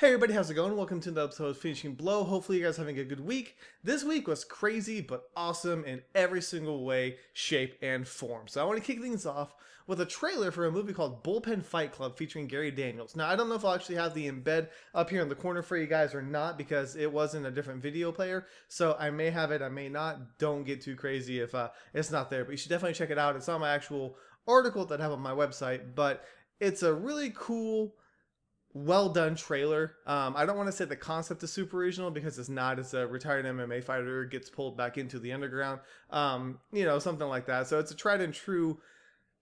Hey everybody, how's it going? Welcome to the episode of Finishing Blow. Hopefully you guys are having a good week. This week was crazy but awesome in every single way, shape, and form. So I want to kick things off with a trailer for a movie called Bullpen Fight Club featuring Gary Daniels. Now I don't know if I'll actually have the embed up here in the corner for you guys or not because it wasn't a different video player. So I may have it, I may not. Don't get too crazy if uh, it's not there, but you should definitely check it out. It's on my actual article that I have on my website, but it's a really cool well done trailer. Um, I don't want to say the concept is super original because it's not. It's a retired MMA fighter gets pulled back into the underground, um, you know, something like that. So it's a tried and true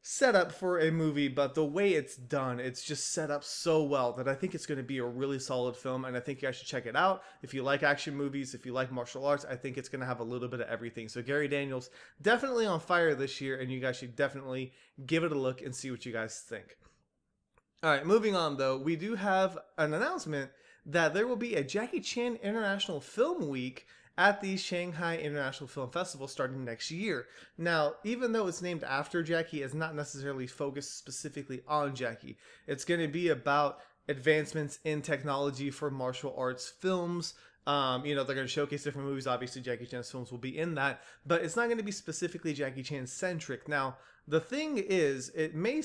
setup for a movie, but the way it's done, it's just set up so well that I think it's going to be a really solid film, and I think you guys should check it out. If you like action movies, if you like martial arts, I think it's going to have a little bit of everything. So Gary Daniels definitely on fire this year, and you guys should definitely give it a look and see what you guys think. All right, moving on though, we do have an announcement that there will be a Jackie Chan International Film Week at the Shanghai International Film Festival starting next year. Now, even though it's named after Jackie, it's not necessarily focused specifically on Jackie. It's going to be about advancements in technology for martial arts films. Um, you know, they're going to showcase different movies. Obviously, Jackie Chan's films will be in that, but it's not going to be specifically Jackie Chan centric. Now, the thing is, it may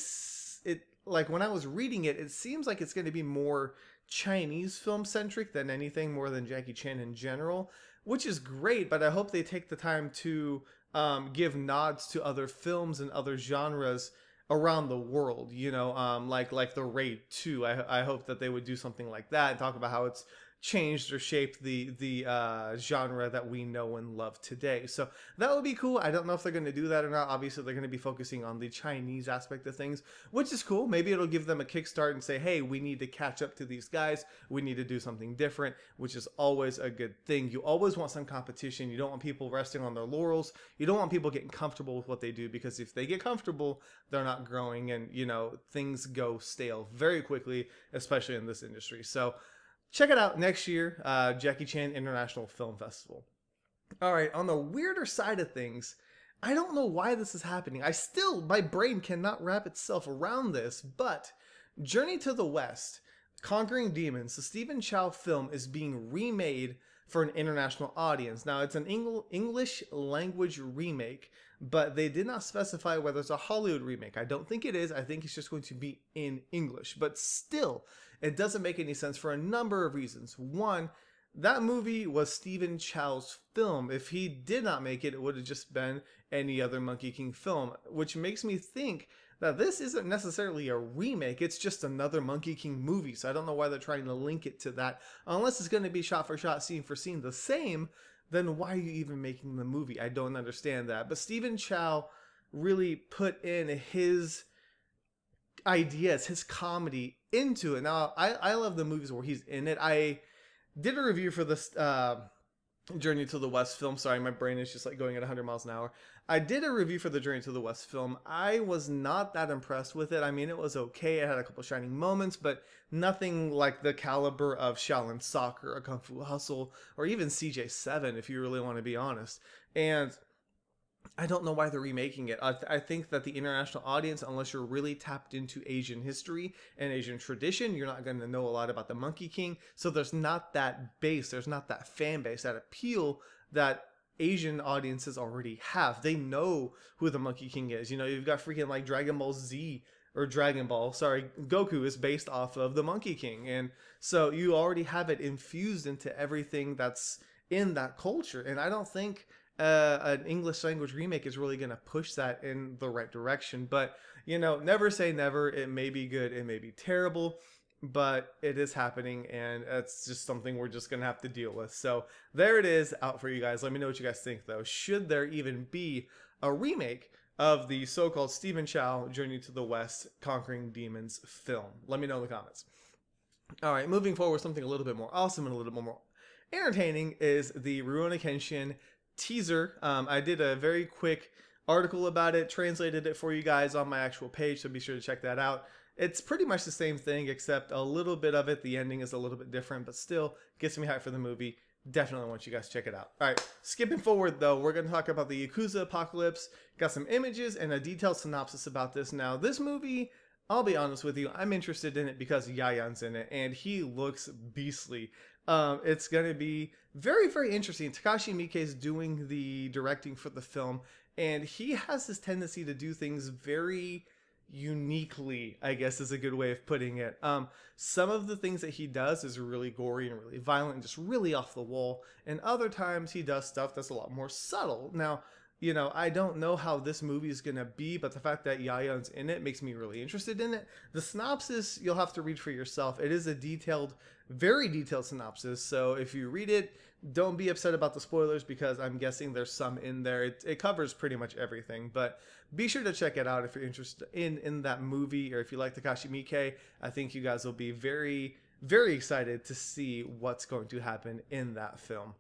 it like when I was reading it, it seems like it's going to be more Chinese film centric than anything more than Jackie Chan in general, which is great. But I hope they take the time to um, give nods to other films and other genres around the world. You know, um, like like the Raid Two. I I hope that they would do something like that and talk about how it's changed or shaped the the uh, genre that we know and love today. So that would be cool. I don't know if they're going to do that or not. Obviously, they're going to be focusing on the Chinese aspect of things, which is cool. Maybe it'll give them a kickstart and say, "Hey, we need to catch up to these guys. We need to do something different," which is always a good thing. You always want some competition. You don't want people resting on their laurels. You don't want people getting comfortable with what they do because if they get comfortable, they're not growing, and you know things go stale very quickly, especially in this industry. So check it out next year, uh, Jackie Chan International Film Festival. All right, on the weirder side of things, I don't know why this is happening. I still, my brain cannot wrap itself around this, but Journey to the West, Conquering Demons, the Stephen Chow film is being remade for an international audience. Now, it's an Eng- English language remake, but they did not specify whether it's a Hollywood remake. I don't think it is. I think it's just going to be in English. But still, it doesn't make any sense for a number of reasons. One, that movie was Stephen Chow's film. If he did not make it, it would have just been any other Monkey King film, which makes me think that this isn't necessarily a remake, it's just another Monkey King movie. So I don't know why they're trying to link it to that. Unless it's going to be shot for shot, scene for scene the same, then why are you even making the movie? I don't understand that. But Stephen Chow really put in his ideas, his comedy into it. Now, I, I love the movies where he's in it. I did a review for this uh, Journey to the West film. Sorry, my brain is just like going at 100 miles an hour. I did a review for the Journey to the West film. I was not that impressed with it. I mean, it was okay. It had a couple shining moments, but nothing like the caliber of Shaolin Soccer A Kung Fu Hustle or even CJ7, if you really want to be honest. And I don't know why they're remaking it. I, th- I, think that the international audience, unless you're really tapped into Asian history and Asian tradition, you're not going to know a lot about the Monkey King. So there's not that base, there's not that fan base, that appeal that Asian audiences already have. They know who the Monkey King is. You know, you've got freaking like Dragon Ball Z or Dragon Ball, sorry, Goku is based off of the Monkey King. And so you already have it infused into everything that's in that culture. And I don't think uh, an English language remake is really going to push that in the right direction. But, you know, never say never. It may be good, it may be terrible, but it is happening, and it's just something we're just going to have to deal with. So there it is out for you guys. Let me know what you guys think, though. Should there even be a remake? Of the so called Stephen Chow Journey to the West Conquering Demons film. Let me know in the comments. All right, moving forward, something a little bit more awesome and a little bit more entertaining is the Rurouni Kenshin teaser. Um, I did a very quick article about it, translated it for you guys on my actual page, so be sure to check that out. It's pretty much the same thing, except a little bit of it. The ending is a little bit different, but still gets me hyped for the movie. Definitely want you guys to check it out. All right, skipping forward though, we're going to talk about the Yakuza Apocalypse. Got some images and a detailed synopsis about this. Now, this movie I'll be honest with you, I'm interested in it because Yayan's in it, and he looks beastly. Um, it's going to be very, very interesting. Takashi Miike is doing the directing for the film, and he has this tendency to do things very uniquely, I guess is a good way of putting it. Um, some of the things that he does is really gory and really violent and just really off the wall. And other times he does stuff that's a lot more subtle. Now, you know, I don't know how this movie is going to be, but the fact that Yayan's in it makes me really interested in it. The synopsis, you'll have to read for yourself. It is a detailed, very detailed synopsis. So if you read it, don't be upset about the spoilers because I'm guessing there's some in there. It, it covers pretty much everything, but be sure to check it out if you're interested in, in that movie or if you like Takashi Miike. I think you guys will be very, very excited to see what's going to happen in that film.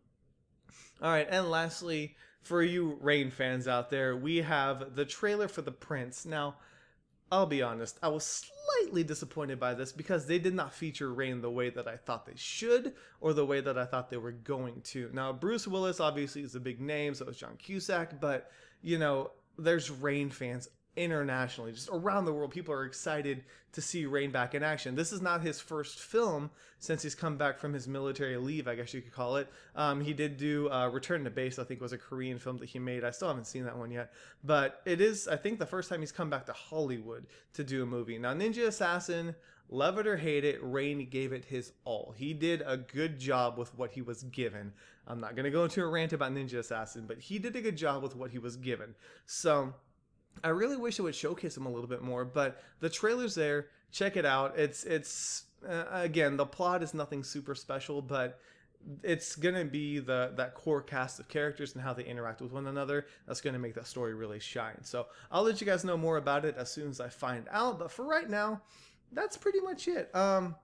All right, and lastly, for you Rain fans out there, we have the trailer for The Prince. Now, I'll be honest, I was slightly disappointed by this because they did not feature Rain the way that I thought they should or the way that I thought they were going to. Now, Bruce Willis obviously is a big name, so is John Cusack, but you know, there's Rain fans internationally, just around the world. People are excited to see Rain back in action. This is not his first film since he's come back from his military leave, I guess you could call it. Um, he did do uh, Return to Base, I think was a Korean film that he made. I still haven't seen that one yet. But it is, I think, the first time he's come back to Hollywood to do a movie. Now, Ninja Assassin, love it or hate it, Rain gave it his all. He did a good job with what he was given. I'm not going to go into a rant about Ninja Assassin, but he did a good job with what he was given. So I really wish it would showcase him a little bit more, but the trailer's there. Check it out. It's it's uh, again the plot is nothing super special, but it's gonna be the that core cast of characters and how they interact with one another that's gonna make that story really shine. So I'll let you guys know more about it as soon as I find out. But for right now, that's pretty much it. Um,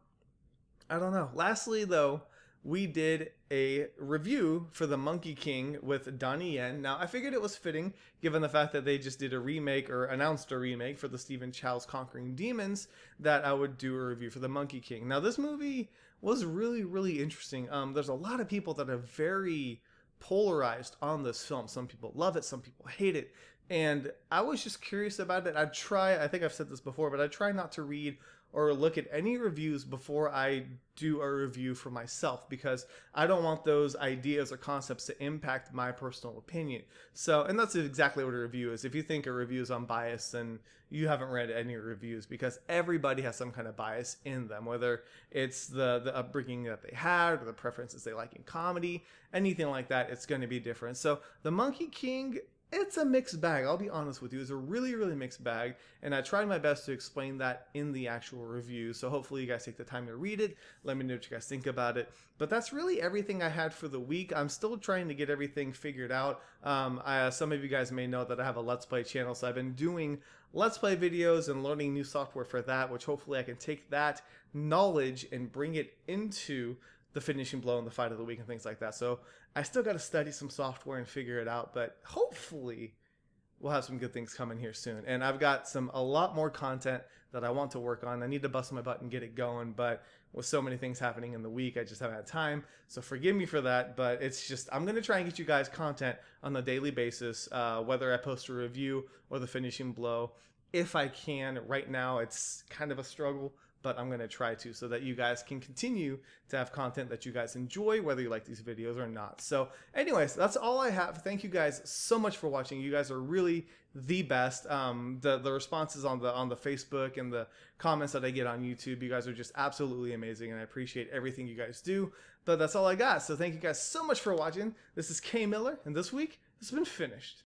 I don't know. Lastly, though, we did a review for The Monkey King with Donnie Yen. Now, I figured it was fitting, given the fact that they just did a remake or announced a remake for the Stephen Chow's Conquering Demons, that I would do a review for The Monkey King. Now, this movie was really, really interesting. Um, there's a lot of people that are very polarized on this film. Some people love it, some people hate it. And I was just curious about it. I try, I think I've said this before, but I try not to read or look at any reviews before I do a review for myself because I don't want those ideas or concepts to impact my personal opinion. So, and that's exactly what a review is. If you think a review is unbiased, then you haven't read any reviews because everybody has some kind of bias in them, whether it's the, the upbringing that they had or the preferences they like in comedy, anything like that, it's going to be different. So, The Monkey King it's a mixed bag. I'll be honest with you. It's a really, really mixed bag. And I tried my best to explain that in the actual review. So hopefully you guys take the time to read it. Let me know what you guys think about it. But that's really everything I had for the week. I'm still trying to get everything figured out. Um, I, some of you guys may know that I have a Let's Play channel. So I've been doing Let's Play videos and learning new software for that, which hopefully I can take that knowledge and bring it into the finishing blow and the fight of the week and things like that. So I still got to study some software and figure it out, but hopefully we'll have some good things coming here soon. And I've got some a lot more content that I want to work on. I need to bust my butt and get it going, but with so many things happening in the week, I just haven't had time. So forgive me for that, but it's just I'm gonna try and get you guys content on a daily basis, uh, whether I post a review or the finishing blow. If I can, right now it's kind of a struggle but I'm going to try to so that you guys can continue to have content that you guys enjoy, whether you like these videos or not. So anyways, that's all I have. Thank you guys so much for watching. You guys are really the best. Um, the, the responses on the, on the Facebook and the comments that I get on YouTube, you guys are just absolutely amazing. And I appreciate everything you guys do, but that's all I got. So thank you guys so much for watching. This is K Miller and this week has been finished.